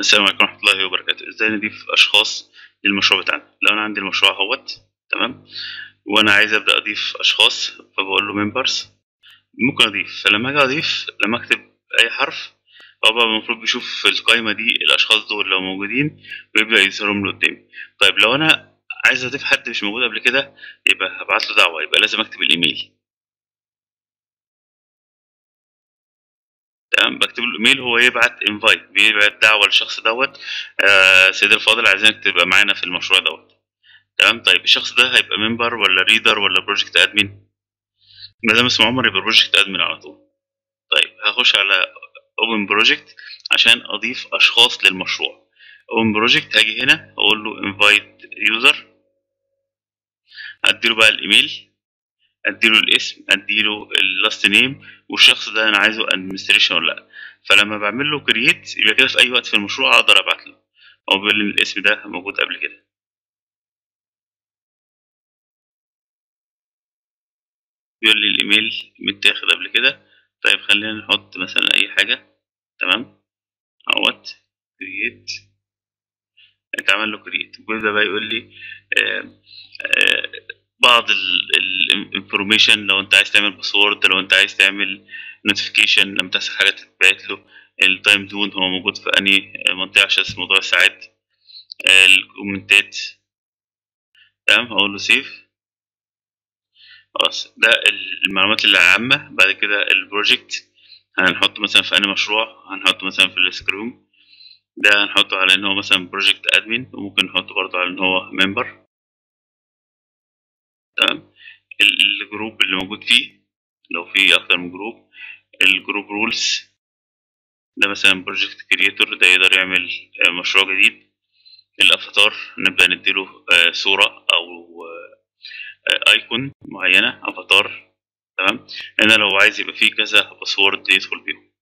السلام عليكم ورحمة الله وبركاته. إزاي نضيف أشخاص للمشروع بتاعنا؟ لو أنا عندي المشروع أهوت تمام؟ وأنا عايز أبدأ أضيف أشخاص فبقول له ممبرز ممكن أضيف. فلما أجي أضيف لما أكتب أي حرف هو المفروض بيشوف في القايمة دي الأشخاص دول لو موجودين ويبدأ يظهرهم له قدامي طيب لو أنا عايز أضيف حد مش موجود قبل كده يبقى هبعت له دعوة يبقى لازم أكتب الإيميل. تمام؟ بكتب له الايميل هو يبعت invite بيبعت دعوة للشخص دوت. آه سيد الفاضل عايزينك تبقى معانا في المشروع دوت. تمام؟ طيب الشخص ده هيبقى member ولا reader ولا project admin ما دام اسمه عمر يبقى project admin على طول. طيب هخش على OpenProject عشان أضيف أشخاص للمشروع. OpenProject هاجي هنا أقول له invite user اديله بقى الإيميل. أديله الاسم أديله ال last name والشخص ده أنا عايزه administration ولا لأ. فلما بعمل له create يبقى كده في أي وقت في المشروع أقدر أبعت له. أو بيقول لي الاسم ده موجود قبل كده. بيقول لي الإيميل متاخد قبل كده. طيب خلينا نحط مثلا أي حاجة. تمام؟ أهوت. create اتعمل له create وبيبدا بقى يقول لي آه آه بعض ال information لو انت عايز تعمل password لو انت عايز تعمل notification لما تحصل حاجة تتبعت له ال time zone هو موجود في أنهي منطقة عشان موضوع الساعات ال comment ات تمام؟ هقول له save خلاص ده المعلومات العامة. بعد كده ال project هنحطه مثلا في أنهي مشروع؟ هنحطه مثلا في ال Scrum ده هنحطه على إن هو مثلا project admin وممكن نحطه برضه على إن هو member ال group اللي موجود فيه لو في أكتر من group ال group roles ده مثلا project creator ده يقدر يعمل مشروع جديد. الأفاتار نبدأ نديله صورة أو icon معينة أفاتار. تمام؟ أنا لو عايز يبقى فيه كذا password يدخل بيهم.